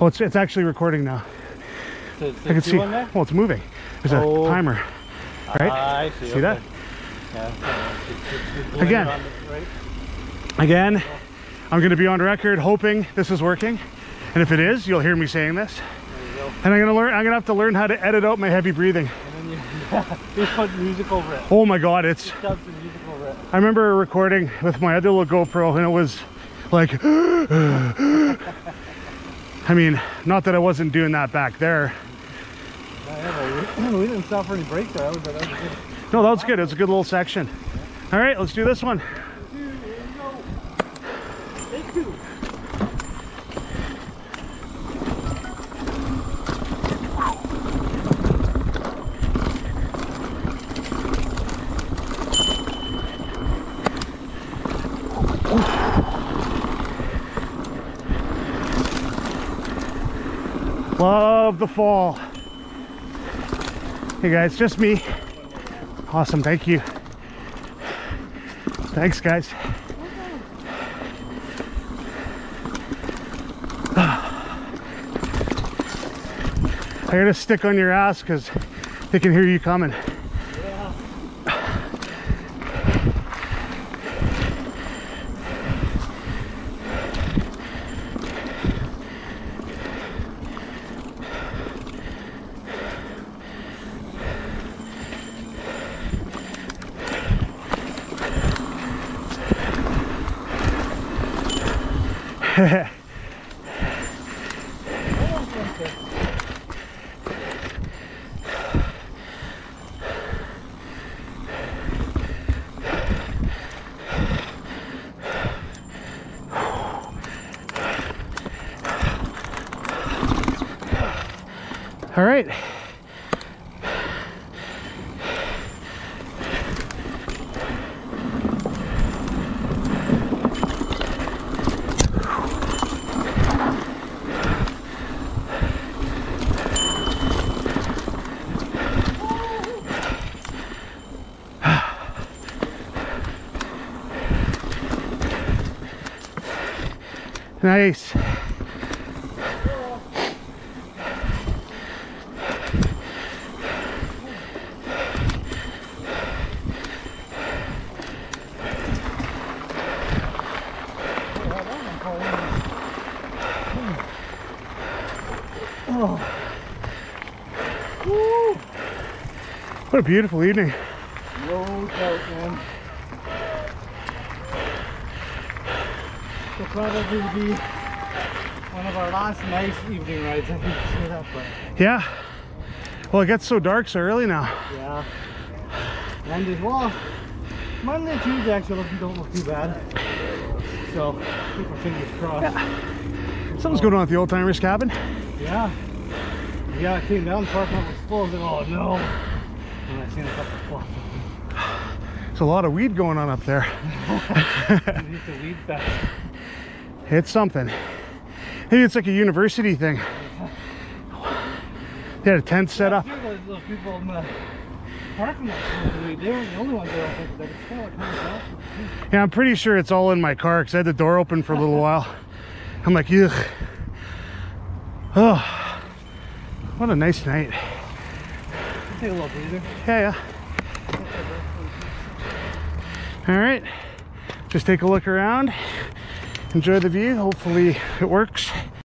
Oh, it's, it's actually recording now. To, I can see. Well, it's moving. There's a Oh. timer. Right? Ah, I see. See that? okay. Yeah, okay. It's- it's laying Again. the- right? Again, I'm going to be on record hoping this is working. And if it is, you'll hear me saying this. There you go. And I'm going to learn, I'm going to have to learn how to edit out my heavy breathing. And then you, you put music over it. Oh my God, it's, Dub some music over it. I remember recording with my other little GoPro and it was like, I mean, not that I wasn't doing that back there. We, didn't stop for any break there. That was, that was good. No, that was good. It was a good little section. All right, let's do this one. Love the fall. Hey guys, just me. Awesome, thank you. Thanks, guys. I gotta stick on your ass because they can hear you coming. All right. Nice. What a beautiful evening. No doubt, man. Will probably be one of our last nice evening rides. I can say that, but Yeah. Well, it gets so dark so early now. yeah. And as well, Monday and Tuesday actually don't look too bad. So keep our fingers crossed. Something's going on at the old timers cabin. Yeah. Yeah, I came down, the parking lot was full. I was like, oh no. And I seen a couple flop. There's a lot of weed going on up there. It's something. Maybe it's like a university thing. They had a tent set up. I feel like those people in the parking lot, they were the only ones that don't think that it's kind of like home Yeah, I'm pretty sure it's all in my car because I had the door open for a little while. I'm like, ugh. Oh, what a nice night. Take a little breather. Yeah, yeah. All right, just take a look around, enjoy the view. Hopefully, it works.